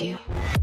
you.